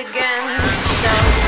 Again. to show.